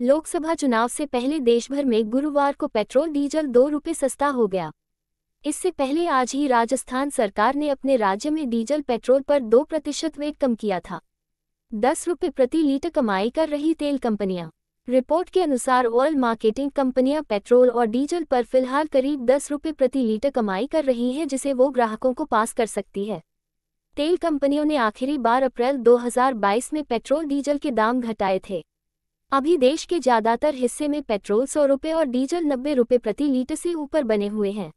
लोकसभा चुनाव से पहले देशभर में गुरुवार को पेट्रोल डीजल दो रुपये सस्ता हो गया। इससे पहले आज ही राजस्थान सरकार ने अपने राज्य में डीजल पेट्रोल पर दो प्रतिशत वेट कम किया था। दस रुपये प्रति लीटर कमाई कर रही तेल कंपनियाँ। रिपोर्ट के अनुसार ऑयल मार्केटिंग कंपनियाँ पेट्रोल और डीजल पर फ़िलहाल करीब दस रुपये प्रति लीटर कमाई कर रही हैं, जिसे वो ग्राहकों को पास कर सकती है। तेल कंपनियों ने आखिरी बार अप्रैल 2022 में पेट्रोल डीजल के दाम घटाए थे। अभी देश के ज़्यादातर हिस्से में पेट्रोल सौ रुपये और डीजल नब्बे रुपये प्रति लीटर से ऊपर बने हुए हैं।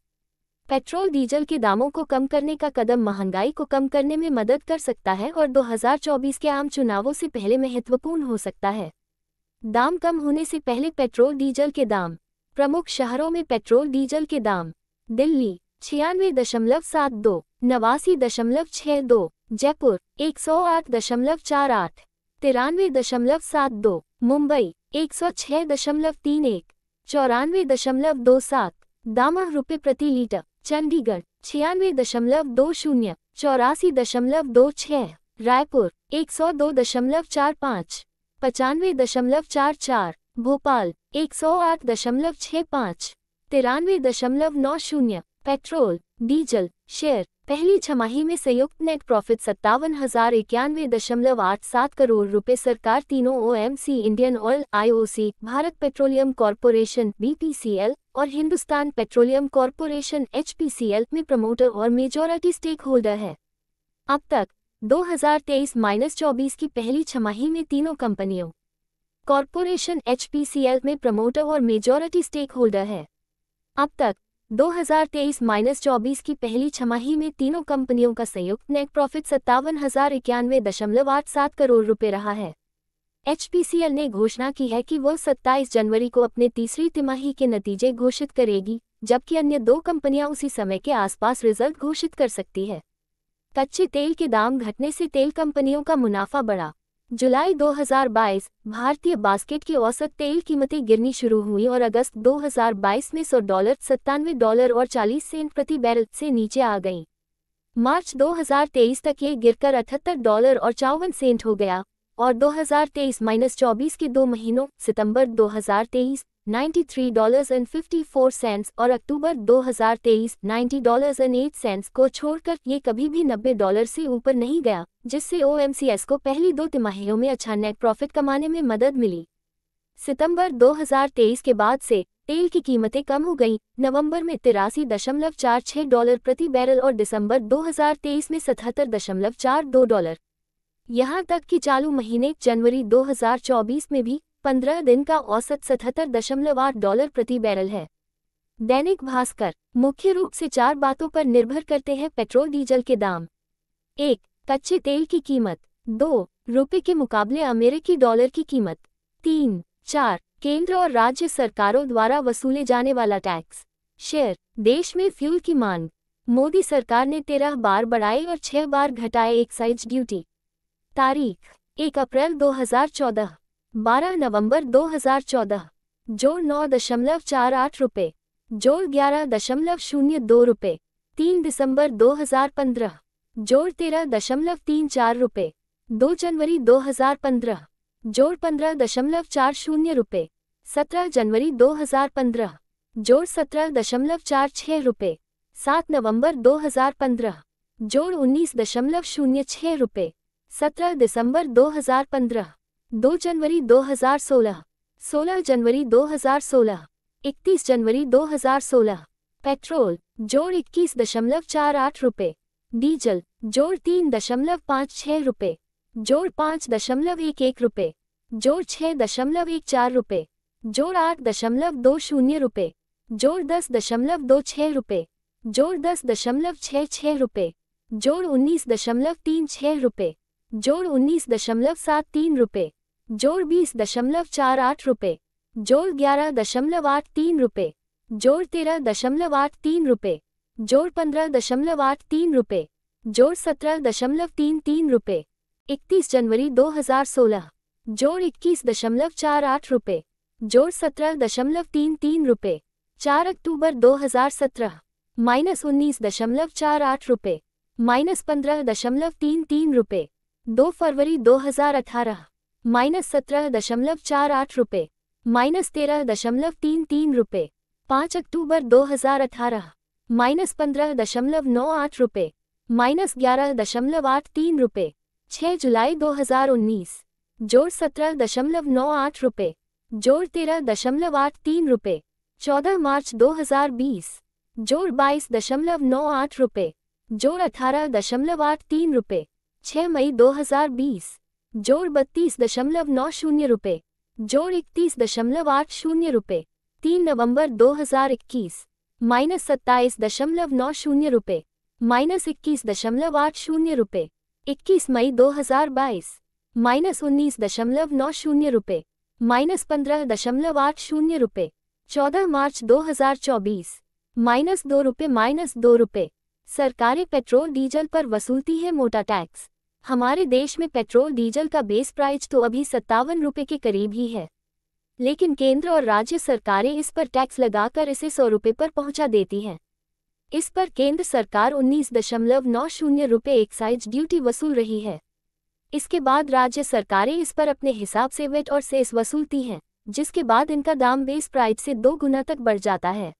पेट्रोल डीजल के दामों को कम करने का कदम महँगाई को कम करने में मदद कर सकता है और 2024 के आम चुनावों से पहले महत्वपूर्ण हो सकता है। दाम कम होने से पहले पेट्रोल डीजल के दाम। प्रमुख शहरों में पेट्रोल डीजल के दाम। दिल्ली, छियानवे दशमलव सात दो, नवासी दशमलव छः दो, जयपुर, एक सौ आठ दशमलव चार आठ, तिरानवे दशमलव सात दो मुंबई, एक सौ छह दशमलव तीन एक, चौरानवे दशमलव दो सात दामह रुपये प्रति लीटर, चंडीगढ़, छियानवे दशमलव दो शून्य, चौरासी दशमलव दो छह, रायपुर, एक सौ दो दशमलव चार पाँच, पचानवे दशमलव चार चार, भोपाल, एक सौ आठ दशमलव छः पाँच, तिरानवे दशमलव नौ शून्य, पेट्रोल, डीजल, शेयर पहली छमाही में संयुक्त नेट प्रॉफिट सत्तावन हज़ार इक्यानवे दशमलव आठ सात करोड़ रुपए सरकार तीनों OMC Indian oil IOC Bharat petroleum corporation BPCL और हिंदुस्तान पेट्रोलियम कॉरपोरेशन एचपीसीएल में प्रमोटर और मेजोरिटी स्टेक होल्डर है। अब तक 2023-24 की पहली छमाही में तीनों कंपनियों, कॉरपोरेशन एचपीसीएल में प्रमोटर और मेजोरिटी स्टेक होल्डर है। अब तक 2023-24 की पहली छमाही में तीनों कंपनियों का संयुक्त नेट प्रॉफिट सत्तावन हज़ार इक्यानवे दशमलव आठ सात करोड़ रुपए रहा है। एचपीसीएल ने घोषणा की है कि वह 27 जनवरी को अपने तीसरी तिमाही के नतीजे घोषित करेगी, जबकि अन्य दो कंपनियाँ उसी समय के आसपास रिज़ल्ट घोषित कर सकती है। कच्चे तेल के दाम घटने से तेल कंपनियों का मुनाफा बढ़ा। जुलाई 2022 भारतीय बास्केट की औसत तेल कीमतें गिरनी शुरू हुई और अगस्त 2022 में 100 डॉलर, सत्तानवे डॉलर और 40 सेंट प्रति बैरल से नीचे आ गईं। मार्च 2023 तक ये गिरकर अठहत्तर डॉलर और चौवन सेंट हो गया और 2023-24 के दो महीनों, सितंबर 2023 93 डॉलर्स एंड 54 सेंट्स और अक्टूबर 2023 90 डॉलर्स एंड 8 को छोड़कर ये कभी भी 90 डॉलर से ऊपर नहीं गया जिससे ओएमसीएस को पहली दो तिमाहियों में अच्छा नेट प्रॉफिट कमाने में मदद मिली। सितंबर 2023 के बाद से तेल की कीमतें कम हो गईं, नवंबर में तिरासी दशमलव चार छह डॉलर प्रति बैरल और दिसंबर 2023 में सतहत्तर दशमलव चार दो डॉलर यहाँ तक कि चालू महीने जनवरी 2024 में भी पंद्रह दिन का औसत सतहत्तर दशमलव आठ डॉलर प्रति बैरल है। दैनिक भास्कर, मुख्य रूप से चार बातों पर निर्भर करते हैं पेट्रोल डीजल के दाम। एक, कच्चे तेल की कीमत। दो रुपये के मुकाबले अमेरिकी डॉलर की कीमत। तीन, चार, केंद्र और राज्य सरकारों द्वारा वसूले जाने वाला टैक्स। शेयर, देश में फ्यूल की मांग। मोदी सरकार ने तेरह बार बढ़ाई और छह बार घटाए एक्साइज ड्यूटी। तारीख, एक अप्रैल 2014 बारह नवंबर 2014 जोड़ नौ दशमलव चार आठ रुपये जोड़ ग्यारह दशमलव शून्य दो रुपये तीन दिसंबर 2015 जोड़ तेरह दशमलव तीन चार रुपये दो जनवरी 2015 जोड़ पंद्रह दशमलव चार शून्य रुपये सत्रह जनवरी 2015 जोड़ सत्रह दशमलव चार छः रुपये सात नवंबर 2015 जोड़ उन्नीस दशमलव शून्य छः रुपये सत्रह दिसंबर 2015 दो जनवरी 2016 16 जनवरी 2016 31 जनवरी 2016 पेट्रोल, जोड़ इक्कीस दशमलव चार आठ रुपये डीजल, जोड़ तीन दशमलव पाँच छः रुपये जोड़ पाँच दशमलव एक एक रुपये जोड़ छः दशमलव एक चार रुपये जोड़ आठ दशमलव दो शून्य रुपये जोड़ दस दशमलव दो छः रुपये जोड़ दस दशमलव छः छः रुपये जोड़ उन्नीस दशमलव तीन छः रुपये जोड़ उन्नीस दशमलव सात तीन रुपये जोड़ बीस दशमलव चार आठ रुपये जोड़ ग्यारह दशमलव आठ तीन रुपये जोड़ तेरह दशमलव आठ तीन रुपये जोड़ पंद्रह दशमलव आठ तीन रुपये जोड़ सत्रह दशमलव तीन तीन रुपये इकतीस जनवरी दो हज़ार सोलह जोड़ इक्कीस दशमलव चार आठ रुपये जोड़ सत्रह दशमलव तीन तीन रुपये चार अक्टूबर दो हज़ार सत्रह, माइनस उन्नीस दशमलव चार आठ रुपये माइनस पंद्रह दशमलव तीन तीन रुपये दो फरवरी 2018 माइनस सत्रह दशमलव चार आठ रुपये माइनस तेरह दशमलव तीन तीन रुपये पाँच अक्टूबर दो हज़ार अठारह, माइनस पंद्रह दशमलव नौ आठ रुपये माइनस ग्यारह दशमलव आठ तीन रुपये छः जुलाई दो हज़ार उन्नीस, जोड़ सत्रह दशमलव नौ आठ रुपये जोड़ तेरह दशमलव आठ तीन रुपये चौदह मार्च दो हज़ार बीस, जोड़ बाईस दशमलव नौ आठ रुपये जोड़ अठारह दशमलव आठ तीन रुपये छः मई दो हज़ार बीस जोड़ बत्तीस दशमलव नौ शून्य रुपये जोड़ इकतीस दशमलव आठ शून्य रुपये तीन नवंबर दो हज़ार इक्कीस, माइनस सत्ताईस दशमलव नौ शून्य रुपये माइनस इक्कीस दशमलव आठ शून्य रुपये इक्कीस मई दो हज़ार बाईस, माइनस उन्नीस दशमलव नौ शून्य रुपये माइनस पंद्रह दशमलव आठ शून्य रुपये चौदह मार्च दो हज़ार चौबीस, माइनस दो रुपये माइनस दो रुपये सरकारें पेट्रोल डीजल पर वसूलती है मोटा टैक्स। हमारे देश में पेट्रोल, डीजल का बेस प्राइस तो अभी सत्तावन रुपये के करीब ही है। लेकिन केंद्र और राज्य सरकारें इस पर टैक्स लगाकर इसे सौ रुपये पर पहुँचा देती हैं। इस पर केंद्र सरकार उन्नीस दशमलव नौ शून्य रुपये एक्साइज ड्यूटी वसूल रही है। इसके बाद राज्य सरकारें इस पर अपने हिसाब से वेट और सेस वसूलती हैं, जिसके बाद इनका दाम बेस प्राइस से दो गुना तक बढ़ जाता है।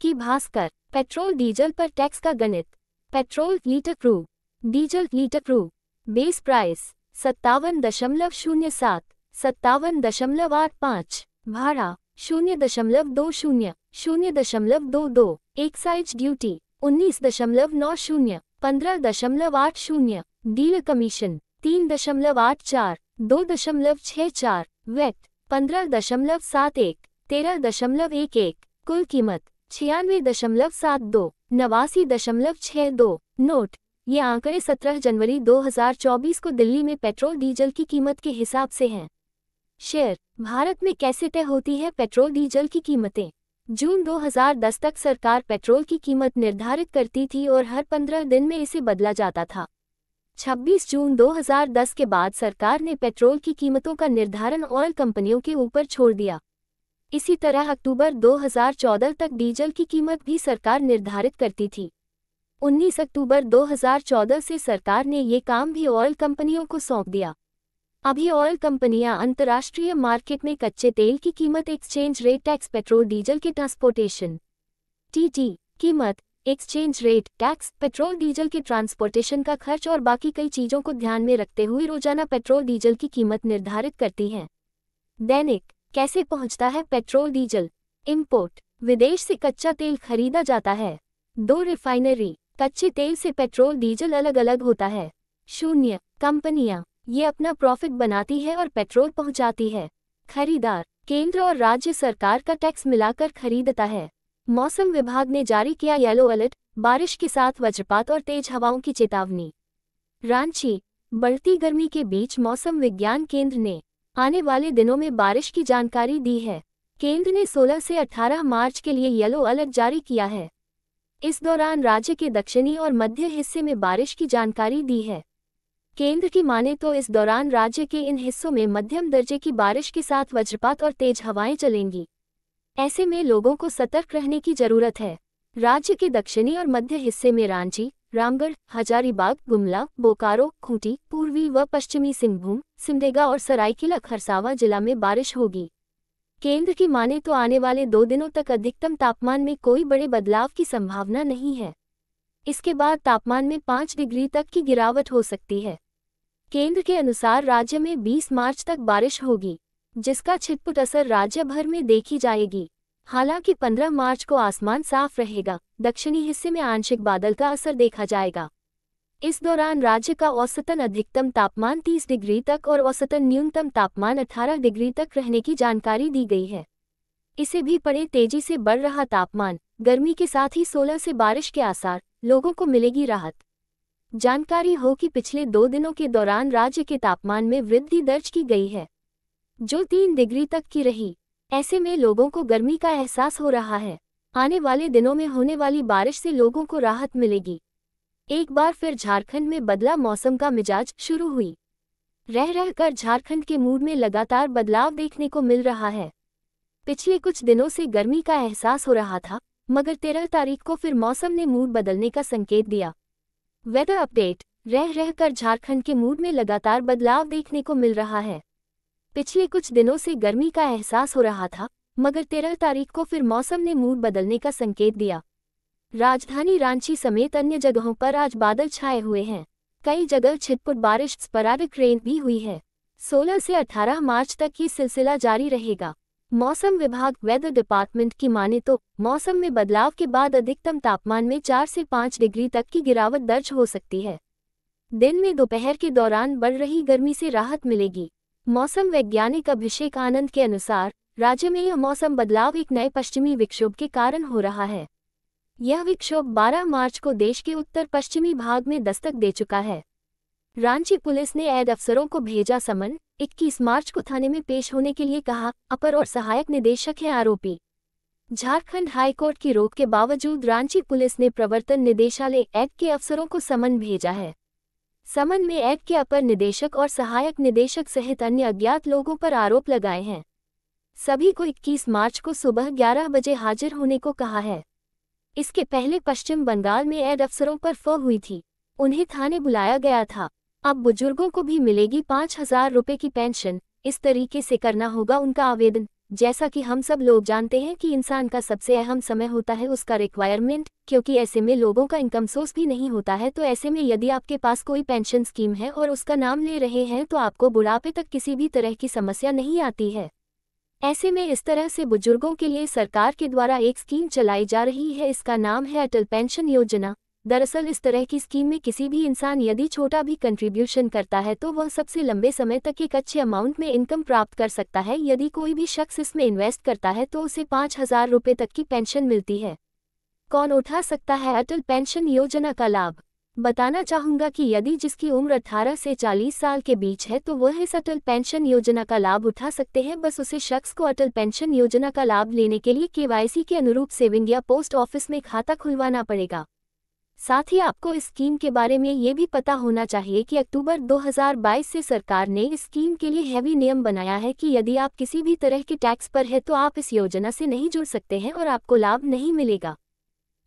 कि भास्कर, पेट्रोल, डीजल पर टैक्स का गणित, पेट्रोल लीटर क्रू, डीजल लीटर क्रू। बेस प्राइस सत्तावन दशमलव शून्य सात, सत्तावन दशमलव आठ पाँच, भाड़ा शून्य दशमलव दो शून्य शून्य दशमलव दो दो, एक्साइज ड्यूटी उन्नीस दशमलव नौ शून्य, पंद्रह दशमलव आठ शून्य, डील कमीशन तीन दशमलव आठ चार, दो दशमलव छः चार, वेट पंद्रह दशमलव सात एक, तेरह दशमलव एक एक, कुल कीमत छियानवे दशमलव सात दो, नवासी दशमलव छः दो, नोट ये आंकड़े 17 जनवरी 2024 को दिल्ली में पेट्रोल डीजल की कीमत के हिसाब से हैं। शेयर, भारत में कैसे तय होती है पेट्रोल डीजल की कीमतें? जून 2010 तक सरकार पेट्रोल की कीमत निर्धारित करती थी और हर 15 दिन में इसे बदला जाता था। 26 जून 2010 के बाद सरकार ने पेट्रोल की कीमतों का निर्धारण ऑयल कंपनियों के ऊपर छोड़ दिया। इसी तरह अक्टूबर 2014 तक डीजल की कीमत भी सरकार निर्धारित करती थी। 19 अक्टूबर 2014 से सरकार ने ये काम भी ऑयल कंपनियों को सौंप दिया। अभी ऑयल कंपनियाँ अंतर्राष्ट्रीय मार्केट में कच्चे तेल की कीमत exchange rate tax petrol diesel के ट्रांसपोर्टेशन टीटी कीमत exchange rate tax petrol diesel के ट्रांसपोर्टेशन का खर्च और बाकी कई चीज़ों को ध्यान में रखते हुए रोज़ाना पेट्रोल डीजल की कीमत निर्धारित करती हैं। दैनिक, कैसे पहुँचता है पेट्रोल डीजल इम्पोर्ट विदेश से कच्चा तेल खरीदा जाता है। दो रिफाइनरी कच्चे तेल से पेट्रोल, डीजल अलग अलग होता है। शून्य, कंपनियाँ, ये अपना प्रॉफिट बनाती है और पेट्रोल पहुंचाती है। खरीदार, केंद्र और राज्य सरकार का टैक्स मिलाकर खरीदता है। मौसम विभाग ने जारी किया येलो अलर्ट, बारिश के साथ वज्रपात और तेज हवाओं की चेतावनी। रांची, बढ़ती गर्मी के बीच मौसम विज्ञान केंद्र ने आने वाले दिनों में बारिश की जानकारी दी है। केंद्र ने 16 से 18 मार्च के लिए येलो अलर्ट जारी किया है। इस दौरान राज्य के दक्षिणी और मध्य हिस्से में बारिश की जानकारी दी है। केंद्र की माने तो इस दौरान राज्य के इन हिस्सों में मध्यम दर्जे की बारिश के साथ वज्रपात और तेज हवाएँ चलेंगी। ऐसे में लोगों को सतर्क रहने की ज़रूरत है। राज्य के दक्षिणी और मध्य हिस्से में रांची, रामगढ़, हजारीबाग, गुमला, बोकारो, खूंटी, पूर्वी व पश्चिमी सिंहभूम, सिमडेगा और सरायकेला खरसावा जिला में बारिश होगी। केंद्र की माने तो आने वाले दो दिनों तक अधिकतम तापमान में कोई बड़े बदलाव की संभावना नहीं है। इसके बाद तापमान में पाँच डिग्री तक की गिरावट हो सकती है। केंद्र के अनुसार राज्य में 20 मार्च तक बारिश होगी, जिसका छिटपुट असर राज्य भर में देखी जाएगी। हालाँकि 15 मार्च को आसमान साफ़ रहेगा, दक्षिणी हिस्से में आंशिक बादल का असर देखा जाएगा। इस दौरान राज्य का औसतन अधिकतम तापमान 30 डिग्री तक और औसतन न्यूनतम तापमान 18 डिग्री तक रहने की जानकारी दी गई है। इसे भी पड़े तेज़ी से बढ़ रहा तापमान, गर्मी के साथ ही 16 से बारिश के आसार, लोगों को मिलेगी राहत। जानकारी हो कि पिछले दो दिनों के दौरान राज्य के तापमान में वृद्धि दर्ज की गई है, जो तीन डिग्री तक की रही। ऐसे में लोगों को गर्मी का एहसास हो रहा है। आने वाले दिनों में होने वाली बारिश से लोगों को राहत मिलेगी। एक बार फिर झारखंड में बदला मौसम का मिजाज शुरू हुई। रह रहकर झारखंड के मूड में लगातार बदलाव देखने को मिल रहा है। पिछले कुछ दिनों से गर्मी का एहसास हो रहा था, मगर तेरह तारीख को फिर मौसम ने मूड बदलने का संकेत दिया। वेदर अपडेट, रह रहकर झारखंड के मूड में लगातार बदलाव देखने को मिल रहा है। पिछले कुछ दिनों से गर्मी का एहसास हो रहा था, मगर तेरह तारीख को फिर मौसम ने मूड बदलने का संकेत दिया। राजधानी रांची समेत अन्य जगहों पर आज बादल छाए हुए हैं। कई जगह छिटपुट बारिश स्परारिक रेन भी हुई है। 16 से 18 मार्च तक ये सिलसिला जारी रहेगा। मौसम विभाग वेदर डिपार्टमेंट की माने तो मौसम में बदलाव के बाद अधिकतम तापमान में 4 से 5 डिग्री तक की गिरावट दर्ज हो सकती है। दिन में दोपहर के दौरान बढ़ रही गर्मी से राहत मिलेगी। मौसम वैज्ञानिक अभिषेक आनंद के अनुसार, राज्य में यह मौसम बदलाव एक नए पश्चिमी विक्षोभ के कारण हो रहा है। यह विक्षोभ 12 मार्च को देश के उत्तर पश्चिमी भाग में दस्तक दे चुका है। रांची पुलिस ने ऐड अफसरों को भेजा समन 21 मार्च को थाने में पेश होने के लिए कहा, अपर और सहायक निदेशक हैं आरोपी। झारखंड हाईकोर्ट की रोक के बावजूद रांची पुलिस ने प्रवर्तन निदेशालय एक्ट के अफसरों को समन भेजा है। समन में एक्ट के अपर निदेशक और सहायक निदेशक सहित अन्य अज्ञात लोगों पर आरोप लगाए हैं। सभी को 21 मार्च को सुबह 11 बजे हाजिर होने को कहा है। इसके पहले पश्चिम बंगाल में एड अफसरों पर फ हुई थी। उन्हें थाने बुलाया गया था। अब बुज़ुर्गों को भी मिलेगी पाँच हज़ार रुपये की पेंशन। इस तरीके से करना होगा उनका आवेदन। जैसा कि हम सब लोग जानते हैं कि इंसान का सबसे अहम समय होता है उसका रिक्वायरमेंट क्योंकि ऐसे में लोगों का इनकम सोर्स भी नहीं होता है तो ऐसे में यदि आपके पास कोई पेंशन स्कीम है और उसका नाम ले रहे हैं तो आपको बुढ़ापे तक किसी भी तरह की समस्या नहीं आती है। ऐसे में इस तरह से बुज़ुर्गों के लिए सरकार के द्वारा एक स्कीम चलाई जा रही है। इसका नाम है अटल पेंशन योजना। दरअसल इस तरह की स्कीम में किसी भी इंसान यदि छोटा भी कंट्रीब्यूशन करता है तो वह सबसे लंबे समय तक एक अच्छे अमाउंट में इनकम प्राप्त कर सकता है। यदि कोई भी शख्स इसमें इन्वेस्ट करता है तो उसे पाँच हज़ार रुपये तक की पेंशन मिलती है। कौन उठा सकता है अटल पेंशन योजना का लाभ? बताना चाहूँगा कि यदि जिसकी उम्र 18 से 40 साल के बीच है तो वह इस अटल पेंशन योजना का लाभ उठा सकते हैं। बस उसे शख्स को अटल पेंशन योजना का लाभ लेने के लिए केवाईसी के अनुरूप सेविंग या पोस्ट ऑफ़िस में खाता खुलवाना पड़ेगा। साथ ही आपको इस स्कीम के बारे में ये भी पता होना चाहिए कि अक्टूबर 2022 से सरकार ने इस स्कीम के लिए हैवी नियम बनाया है कि यदि आप किसी भी तरह के टैक्स पर है तो आप इस योजना से नहीं जुड़ सकते हैं और आपको लाभ नहीं मिलेगा।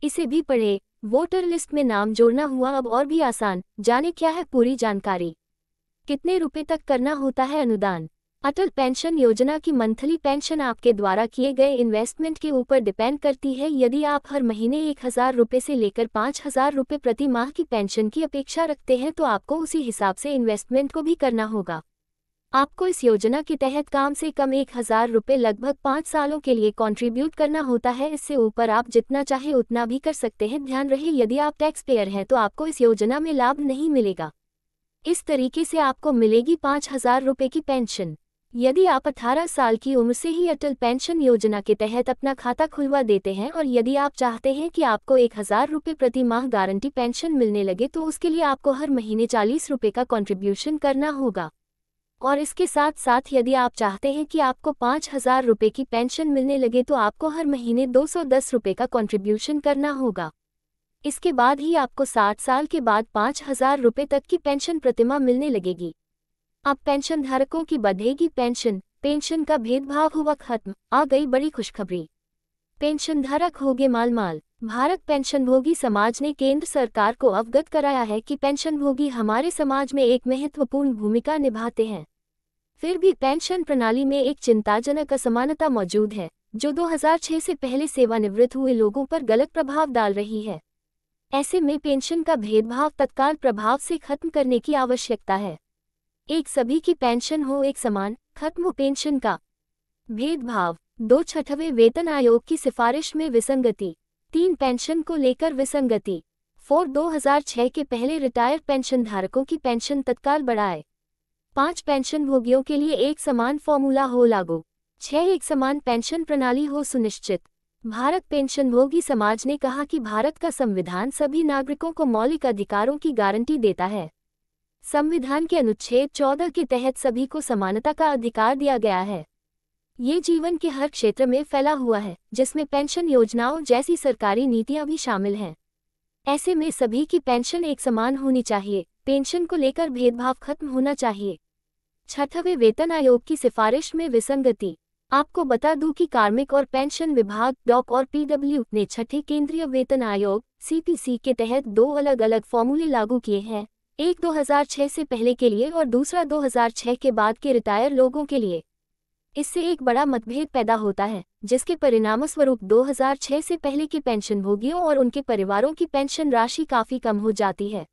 इसे भी पढ़े। वोटर लिस्ट में नाम जोड़ना हुआ अब और भी आसान। जाने क्या है पूरी जानकारी। कितने रुपए तक करना होता है अनुदान? अटल पेंशन योजना की मंथली पेंशन आपके द्वारा किए गए इन्वेस्टमेंट के ऊपर डिपेंड करती है। यदि आप हर महीने एक हज़ार रुपये से लेकर पाँच हज़ार रुपये प्रति माह की पेंशन की अपेक्षा रखते हैं तो आपको उसी हिसाब से इन्वेस्टमेंट को भी करना होगा। आपको इस योजना के तहत काम से कम एक हज़ार रुपये लगभग पाँच सालों के लिए कंट्रीब्यूट करना होता है। इससे ऊपर आप जितना चाहे उतना भी कर सकते हैं। ध्यान रहे, यदि आप टैक्स पेयर हैं तो आपको इस योजना में लाभ नहीं मिलेगा। इस तरीके से आपको मिलेगी पाँच हज़ार रुपये की पेंशन यदि आप 18 साल की उम्र से ही अटल पेंशन योजना के तहत अपना खाता खुलवा देते हैं और यदि आप चाहते हैं कि आपको एक हज़ार रुपये प्रति माह गारंटी पेंशन मिलने लगे तो उसके लिए आपको हर महीने चालीस रुपये का कंट्रीब्यूशन करना होगा। और इसके साथ साथ यदि आप चाहते हैं कि आपको पाँच हज़ार रुपये की पेंशन मिलने लगे तो आपको हर महीने दो सौ दस रुपये का कंट्रीब्यूशन करना होगा। इसके बाद ही आपको साठ साल के बाद पाँच हज़ार रुपये तक की पेंशन प्रतिमा मिलने लगेगी। अब पेंशन धारकों की बढ़ेगी पेंशन पेंशन का भेदभाव हुआ खत्म, आ गई बड़ी खुशखबरी। पेंशन धारक गए माल माल भारत पेंशन भोगी समाज ने केंद्र सरकार को अवगत कराया है कि पेंशन भोगी हमारे समाज में एक महत्वपूर्ण भूमिका निभाते हैं। फिर भी पेंशन प्रणाली में एक चिंताजनक असमानता मौजूद है, जो 2006 से पहले सेवानिवृत्त हुए लोगों पर गलत प्रभाव डाल रही है। ऐसे में पेंशन का भेदभाव तत्काल प्रभाव से खत्म करने की आवश्यकता है। एक सभी की पेंशन हो एक समान, खत्म हो पेंशन का। भेदभाव, दो छठवें वेतन आयोग की सिफारिश में विसंगति, तीन पेंशन को लेकर विसंगति, फोर 2006 के पहले रिटायर्ड पेंशन धारकों की पेंशन तत्काल बढ़ाए। पाँच पेंशन भोगियों के लिए एक समान फॉर्मूला हो लागू। छह एक समान पेंशन प्रणाली हो सुनिश्चित। भारत पेंशन भोगी समाज ने कहा कि भारत का संविधान सभी नागरिकों को मौलिक अधिकारों की गारंटी देता है। संविधान के अनुच्छेद चौदह के तहत सभी को समानता का अधिकार दिया गया है। ये जीवन के हर क्षेत्र में फैला हुआ है, जिसमें पेंशन योजनाओं जैसी सरकारी नीतियाँ भी शामिल हैं। ऐसे में सभी की पेंशन एक समान होनी चाहिए, पेंशन को लेकर भेदभाव खत्म होना चाहिए। छठवें वेतन आयोग की सिफारिश में विसंगति। आपको बता दूँ कि कार्मिक और पेंशन विभाग, डॉक और पीडब्ल्यू ने छठे केंद्रीय वेतन आयोग, सीपीसी के तहत दो अलग अलग फॉर्मूले लागू किए हैं। एक 2006 से पहले के लिए और दूसरा 2006 के बाद के रिटायर लोगों के लिए। इससे एक बड़ा मतभेद पैदा होता है, जिसके परिणामस्वरूप 2006 से पहले के पेंशनभोगियों और उनके परिवारों की पेंशन राशि काफ़ी कम हो जाती है।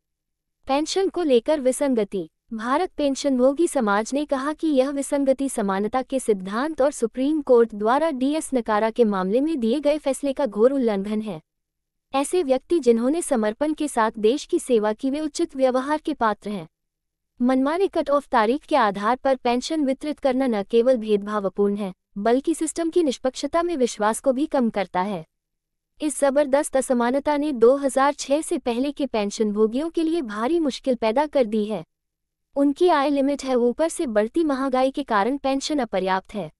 पेंशन को लेकर विसंगति। भारत पेंशनभोगी समाज ने कहा कि यह विसंगति समानता के सिद्धांत और सुप्रीम कोर्ट द्वारा डीएस नकारा के मामले में दिए गए फैसले का घोर उल्लंघन है। ऐसे व्यक्ति जिन्होंने समर्पण के साथ देश की सेवा की वे उचित व्यवहार के पात्र हैं। मनमाने कट ऑफ़ तारीख के आधार पर पेंशन वितरित करना न केवल भेदभावपूर्ण है, बल्कि सिस्टम की निष्पक्षता में विश्वास को भी कम करता है। इस ज़बरदस्त असमानता ने 2006 से पहले के पेंशनभोगियों के लिए भारी मुश्किल पैदा कर दी है। उनकी आय लिमिट है ऊपर से बढ़ती महँगाई के कारण पेंशन अपर्याप्त है।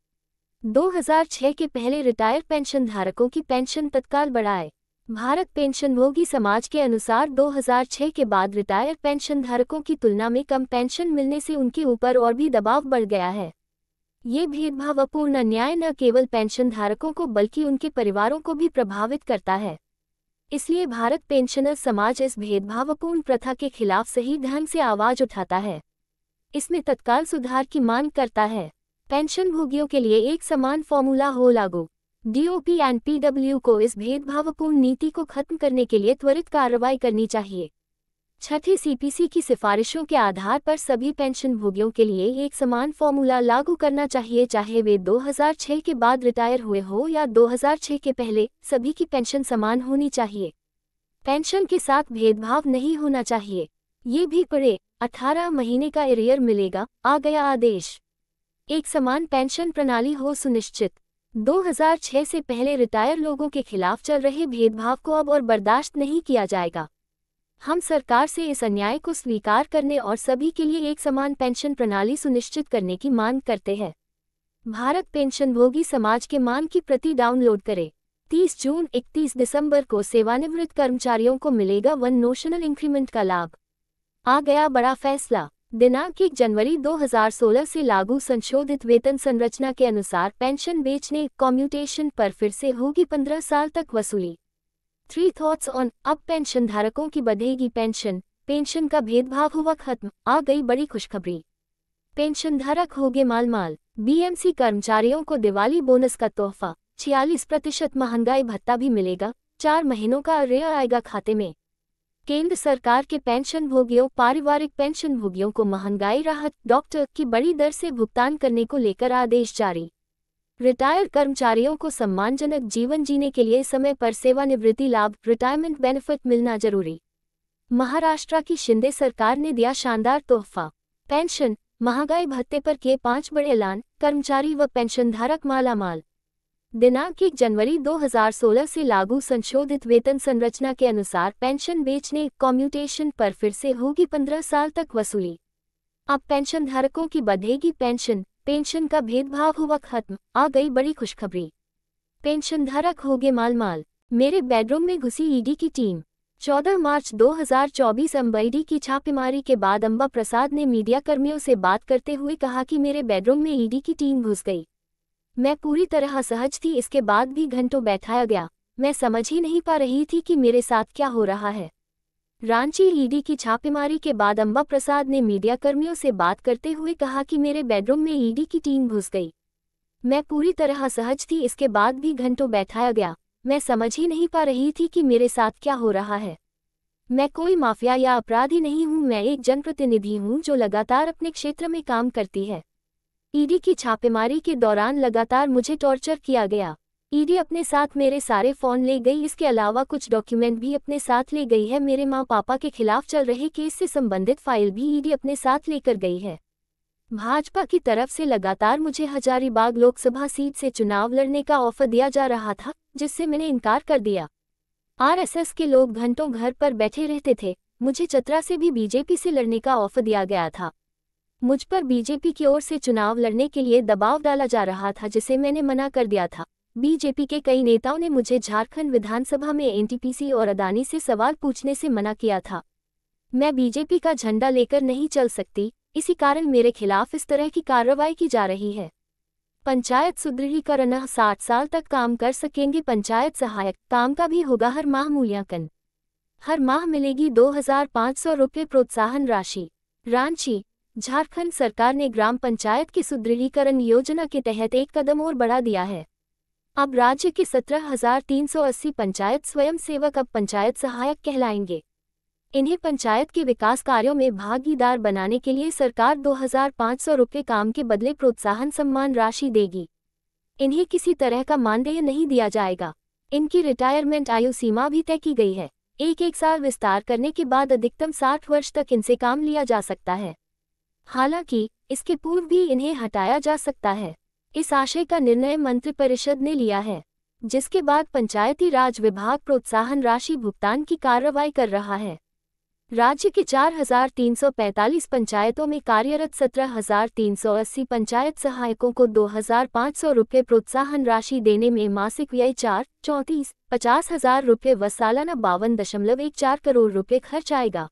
2006 के पहले रिटायर पेंशन धारकों की पेंशन तत्काल बढ़ाए। भारत पेंशनभोगी समाज के अनुसार 2006 के बाद रिटायर पेंशन धारकों की तुलना में कम पेंशन मिलने से उनके ऊपर और भी दबाव बढ़ गया है। ये भेदभावपूर्ण अन्याय न केवल पेंशन धारकों को बल्कि उनके परिवारों को भी प्रभावित करता है। इसलिए भारत पेंशनर समाज इस भेदभावपूर्ण प्रथा के खिलाफ सही ढंग से आवाज़ उठाता है। इसमें तत्काल सुधार की मांग करता है। पेंशनभोगियों के लिए एक समान फॉर्मूला हो लागू। डीओपी एंड पीडब्ल्यू को इस भेदभावपूर्ण नीति को खत्म करने के लिए त्वरित कार्रवाई करनी चाहिए। छठी सीपीसी की सिफारिशों के आधार पर सभी पेंशन भोगियों के लिए एक समान फॉर्मूला लागू करना चाहिए, चाहे वे 2006 के बाद रिटायर हुए हो या 2006 के पहले, सभी की पेंशन समान होनी चाहिए। पेंशन के साथ भेदभाव नहीं होना चाहिए। ये भी पड़े 18 महीने का एरियर मिलेगा, आ गया आदेश। एक समान पेंशन प्रणाली हो सुनिश्चित। 2006 से पहले रिटायर लोगों के खिलाफ चल रहे भेदभाव को अब और बर्दाश्त नहीं किया जाएगा। हम सरकार से इस अन्याय को स्वीकार करने और सभी के लिए एक समान पेंशन प्रणाली सुनिश्चित करने की मांग करते हैं। भारत पेंशनभोगी समाज के मांग की प्रति डाउनलोड करें। 30 जून 31 दिसंबर को सेवानिवृत्त कर्मचारियों को मिलेगा वन नोशनल इंक्रीमेंट का लाभ। आ गया बड़ा फैसला। दिनांक एक जनवरी 2016 से लागू संशोधित वेतन संरचना के अनुसार पेंशन बेचने, कॉम्यूटेशन पर फिर से होगी 15 साल तक वसूली। थ्री थॉट्स ऑन अब पेंशन धारकों की बढ़ेगी पेंशन पेंशन का भेदभाव हुआ खत्म, आ गई बड़ी खुशखबरी. पेंशन धारक होगे माल माल बीएमसी कर्मचारियों को दिवाली बोनस का तोहफा. छियालीस प्रतिशत महँगाई भत्ता भी मिलेगा. चार महीनों का अर्य आएगा खाते में. केंद्र सरकार के पेंशन भोगियों, पारिवारिक पेंशन भोगियों को महँगाई राहत डॉक्टर की बड़ी दर से भुगतान करने को लेकर आदेश जारी. रिटायर्ड कर्मचारियों को सम्मानजनक जीवन जीने के लिए समय पर सेवानिवृत्ति लाभ रिटायरमेंट बेनिफिट मिलना ज़रूरी। महाराष्ट्र की शिंदे सरकार ने दिया शानदार तोहफा। पेंशन, महँगाई भत्ते पर किए पाँच बड़े ऐलान, कर्मचारी व पेंशनधारक मालामाल। दिनांक एक जनवरी 2016 से लागू संशोधित वेतन संरचना के अनुसार पेंशन बेचने कॉम्यूटेशन पर फिर से होगी 15 साल तक वसूली। अब पेंशनधारकों की बढ़ेगी पेंशन पेंशन का भेदभाव हुआ खत्म, आ गई बड़ी खुशखबरी। पेंशन धारक गए माल माल मेरे बेडरूम में घुसी ईडी की टीम। 14 मार्च 2024 अम्बईडी की छापेमारी के बाद अम्बा प्रसाद ने मीडियाकर्मियों से बात करते हुए कहा कि मेरे बेडरूम में ईडी की टीम घुस गई। मैं पूरी तरह सहज थी, इसके बाद भी घंटों बैठाया गया। मैं समझ ही नहीं पा रही थी कि मेरे साथ क्या हो रहा है। रांची ईडी की छापेमारी के बाद अम्बा प्रसाद ने मीडियाकर्मियों से बात करते हुए कहा कि मेरे बेडरूम में ईडी की टीम घुस गई। मैं पूरी तरह सहज थी, इसके बाद भी घंटों बैठाया गया। मैं समझ ही नहीं पा रही थी कि मेरे साथ क्या हो रहा है। मैं कोई माफिया या अपराधी नहीं हूँ, मैं एक जनप्रतिनिधि हूँ जो लगातार अपने क्षेत्र में काम करती है। ईडी की छापेमारी के दौरान लगातार मुझे टॉर्चर किया गया। ईडी अपने साथ मेरे सारे फ़ोन ले गई, इसके अलावा कुछ डॉक्यूमेंट भी अपने साथ ले गई है। मेरे माँ पापा के खिलाफ चल रहे केस से संबंधित फ़ाइल भी ईडी अपने साथ लेकर गई है। भाजपा की तरफ़ से लगातार मुझे हजारीबाग लोकसभा सीट से चुनाव लड़ने का ऑफ़र दिया जा रहा था, जिससे मैंने इनकार कर दिया। आरएसएस के लोग घंटों घर पर बैठे रहते थे। मुझे चतरा से भी बीजेपी से लड़ने का ऑफ़र दिया गया था। मुझ पर बीजेपी की ओर से चुनाव लड़ने के लिए दबाव डाला जा रहा था, जिसे मैंने मना कर दिया था। बीजेपी के कई नेताओं ने मुझे झारखंड विधानसभा में एनटीपीसी और अदानी से सवाल पूछने से मना किया था। मैं बीजेपी का झंडा लेकर नहीं चल सकती, इसी कारण मेरे खिलाफ इस तरह की कार्रवाई की जा रही है। पंचायत सुदृढ़ीकरण साठ साल तक काम कर सकेंगे पंचायत सहायक, काम का भी होगा हर माह मूल्यांकन। हर माह मिलेगी दो हज़ार पाँच सौ रुपये प्रोत्साहन राशि। रांची, झारखंड सरकार ने ग्राम पंचायत की सुदृढ़ीकरण योजना के तहत एक कदम और बढ़ा दिया है। अब राज्य के सत्रह हज़ार तीन सौ अस्सी पंचायत स्वयं सेवक अब पंचायत सहायक कहलाएँगे। इन्हें पंचायत के विकास कार्यों में भागीदार बनाने के लिए सरकार दो हज़ार पाँच सौ रुपये काम के बदले प्रोत्साहन सम्मान राशि देगी। इन्हें किसी तरह का मानदेय नहीं दिया जाएगा। इनकी रिटायरमेंट आयु सीमा भी तय की गई है। एक एक साल विस्तार करने के बाद अधिकतम साठ वर्ष तक इनसे काम लिया जा सकता है। हालाँकि, इसके पूर्व भी इन्हें हटाया जा सकता है। इस आशय का निर्णय मंत्रिपरिषद ने लिया है जिसके बाद पंचायती राज विभाग प्रोत्साहन राशि भुगतान की कार्रवाई कर रहा है। राज्य के 4,345 पंचायतों में कार्यरत 17,380 पंचायत सहायकों को 2,500 रुपये प्रोत्साहन राशि देने में मासिक व्यय चार चौंतीस पचास हज़ार रुपये व सालाना बावन दशमलव एक चार करोड़ रुपये खर्च आएगा।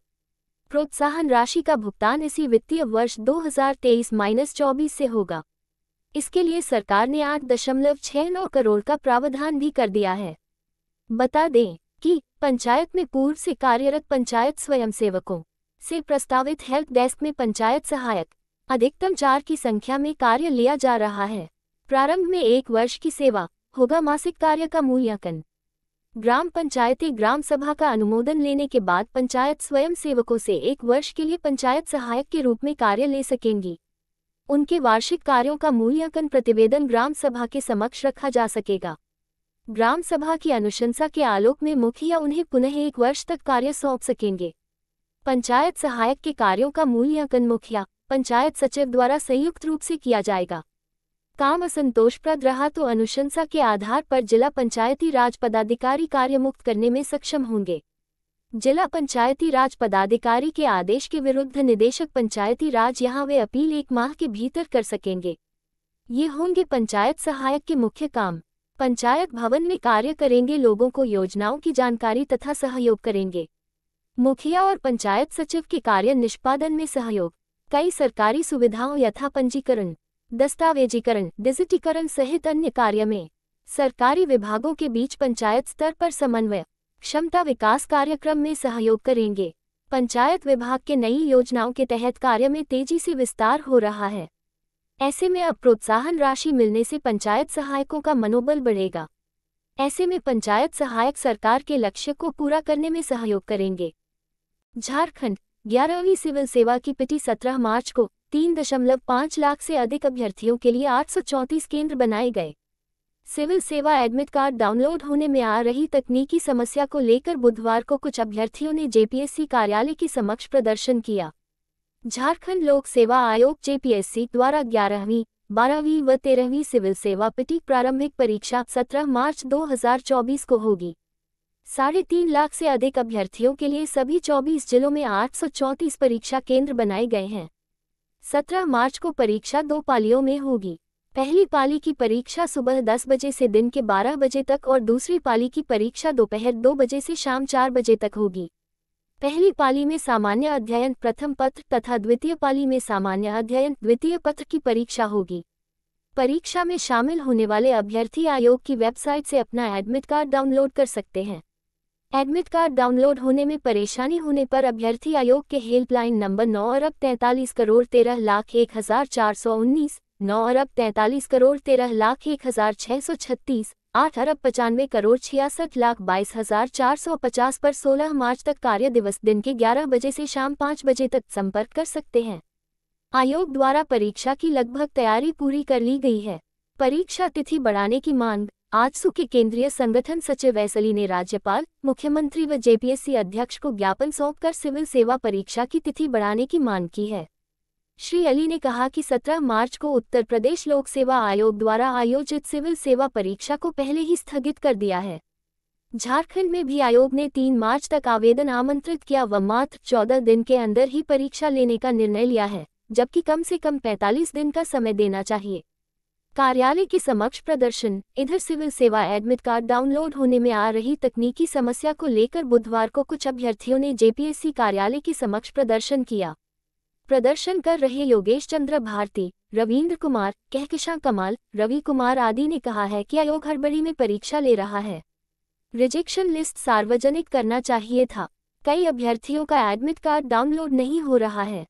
प्रोत्साहन राशि का भुगतान इसी वित्तीय वर्ष 2023-24 से होगा। इसके लिए सरकार ने आठ दशमलव छह नौ करोड़ का प्रावधान भी कर दिया है। बता दें कि पंचायत में पूर्व से कार्यरत पंचायत स्वयंसेवकों से प्रस्तावित हेल्प डेस्क में पंचायत सहायक, अधिकतम चार की संख्या में कार्य लिया जा रहा है। प्रारंभ में एक वर्ष की सेवा होगा मासिक कार्य का मूल्यांकन। ग्राम पंचायती ग्राम सभा का अनुमोदन लेने के बाद पंचायत स्वयं सेवकों से एक वर्ष के लिए पंचायत सहायक के रूप में कार्य ले सकेंगी। उनके वार्षिक कार्यों का मूल्यांकन प्रतिवेदन ग्राम सभा के समक्ष रखा जा सकेगा। ग्राम सभा की अनुशंसा के आलोक में मुखिया उन्हें पुनः एक वर्ष तक कार्य सौंप सकेंगे। पंचायत सहायक के कार्यों का मूल्यांकन मुखिया, पंचायत सचिव द्वारा संयुक्त रूप से किया जाएगा। काम असंतोषप्रद रहा तो अनुशंसा के आधार पर जिला पंचायती राज पदाधिकारी कार्य मुक्त करने में सक्षम होंगे। जिला पंचायती राज पदाधिकारी के आदेश के विरुद्ध निदेशक पंचायती राज यहाँ वे अपील एक माह के भीतर कर सकेंगे। ये होंगे पंचायत सहायक के मुख्य काम। पंचायत भवन में कार्य करेंगे, लोगों को योजनाओं की जानकारी तथा सहयोग करेंगे। मुखिया और पंचायत सचिव के कार्य निष्पादन में सहयोग। कई सरकारी सुविधाओं, यथा पंजीकरण, दस्तावेजीकरण, डिजिटीकरण सहित अन्य कार्य में सरकारी विभागों के बीच पंचायत स्तर पर समन्वय। क्षमता विकास कार्यक्रम में सहयोग करेंगे। पंचायत विभाग के नई योजनाओं के तहत कार्य में तेज़ी से विस्तार हो रहा है। ऐसे में अब प्रोत्साहन राशि मिलने से पंचायत सहायकों का मनोबल बढ़ेगा। ऐसे में पंचायत सहायक सरकार के लक्ष्य को पूरा करने में सहयोग करेंगे। झारखंड, ग्यारहवीं सिविल सेवा की पिटी सत्रह मार्च को तीन दशमलव पाँच लाख से अधिक अभ्यर्थियों के लिए आठ सौ चौंतीस केंद्र बनाए गए। सिविल सेवा एडमिट कार्ड डाउनलोड होने में आ रही तकनीकी समस्या को लेकर बुधवार को कुछ अभ्यर्थियों ने जेपीएससी कार्यालय के समक्ष प्रदर्शन किया। झारखंड लोक सेवा आयोग जेपीएससी द्वारा ग्यारहवीं, बारहवीं व तेरहवीं सिविल सेवा पिटी प्रारंभिक परीक्षा 17 मार्च 2024 को होगी। साढ़े तीन लाख से अधिक अभ्यर्थियों के लिए सभी 24 जिलों में आठ सौ चौंतीस परीक्षा केंद्र बनाए गए हैं। 17 मार्च को परीक्षा दो पालियों में होगी। पहली पाली की परीक्षा सुबह 10 बजे से दिन के 12 बजे तक और दूसरी पाली की परीक्षा दोपहर दो बजे से शाम चार बजे तक होगी। पहली पाली में सामान्य अध्ययन प्रथम पत्र तथा द्वितीय पाली में सामान्य अध्ययन द्वितीय पत्र की परीक्षा होगी। परीक्षा में शामिल होने वाले अभ्यर्थी आयोग की वेबसाइट से अपना एडमिट कार्ड डाउनलोड कर सकते हैं। एडमिट कार्ड डाउनलोड होने में परेशानी होने पर अभ्यर्थी आयोग के हेल्पलाइन नंबर नौ अरब तैंतालीस करोड़ तेरह लाख एक हज़ार चार सौ उन्नीस नौ अरब तैंतालीस करोड़ तेरह लाख एक हज़ार छः सौ छत्तीस, आठ अरब पचानवे करोड़ छियासठ लाख बाईस हज़ार चार सौ पचास पर 16 मार्च तक कार्य दिवस दिन के 11 बजे से शाम पाँच बजे तक संपर्क कर सकते हैं। आयोग द्वारा परीक्षा की लगभग तैयारी पूरी कर ली गई है। परीक्षा तिथि बढ़ाने की मांग आजसू के केंद्रीय संगठन सचिव वैसली ने राज्यपाल, मुख्यमंत्री व जेपीएससी अध्यक्ष को ज्ञापन सौंपकर सिविल सेवा परीक्षा की तिथि बढ़ाने की मांग की है। श्री अली ने कहा कि 17 मार्च को उत्तर प्रदेश लोक सेवा आयोग द्वारा आयोजित सिविल सेवा परीक्षा को पहले ही स्थगित कर दिया है। झारखंड में भी आयोग ने 3 मार्च तक आवेदन आमंत्रित किया व मात्र 14 दिन के अंदर ही परीक्षा लेने का निर्णय लिया है, जबकि कम से कम 45 दिन का समय देना चाहिए। कार्यालय के समक्ष प्रदर्शन, इधर सिविल सेवा एडमिट कार्ड डाउनलोड होने में आ रही तकनीकी समस्या को लेकर बुधवार को कुछ अभ्यर्थियों ने जेपीएससी कार्यालय के समक्ष प्रदर्शन किया। प्रदर्शन कर रहे योगेश चंद्र भारती रविन्द्र कुमार, कहकिशा कमाल, रवि कुमार आदि ने कहा है कि आयोग हड़बड़ी में परीक्षा ले रहा है। रिजेक्शन लिस्ट सार्वजनिक करना चाहिए था। कई अभ्यर्थियों का एडमिट कार्ड डाउनलोड नहीं हो रहा है।